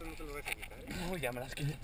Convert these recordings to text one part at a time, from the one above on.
Quitar, ¿eh? No, ya me las quité.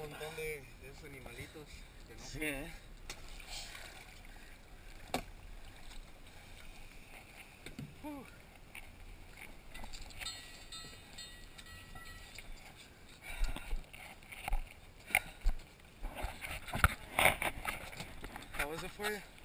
Montón de, de esos animalitos que no Sí, eh. How was it for you? Yeah?